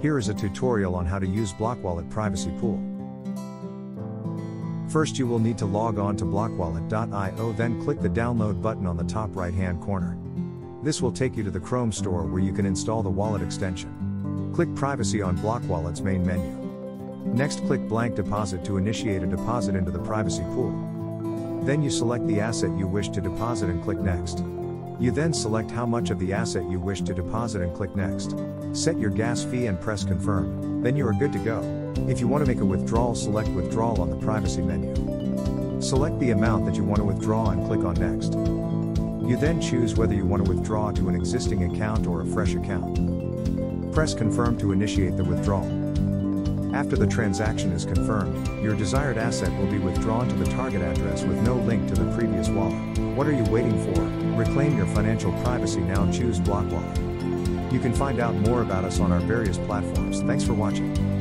Here is a tutorial on how to use BlockWallet Privacy Pool. First you will need to log on to blockwallet.io then click the download button on the top right hand corner. This will take you to the Chrome store where you can install the wallet extension. Click Privacy on BlockWallet's main menu. Next click blank deposit to initiate a deposit into the privacy pool. Then you select the asset you wish to deposit and click next. You then select how much of the asset you wish to deposit and click next. Set your gas fee and press confirm, then you are good to go. If you want to make a withdrawal select withdrawal on the privacy menu. Select the amount that you want to withdraw and click on next. You then choose whether you want to withdraw to an existing account or a fresh account. Press confirm to initiate the withdrawal. After the transaction is confirmed, your desired asset will be withdrawn to the target address with no link to the previous wallet. What are you waiting for? Reclaim your financial privacy now choose BlockWallet. You can find out more about us on our various platforms. Thanks for watching.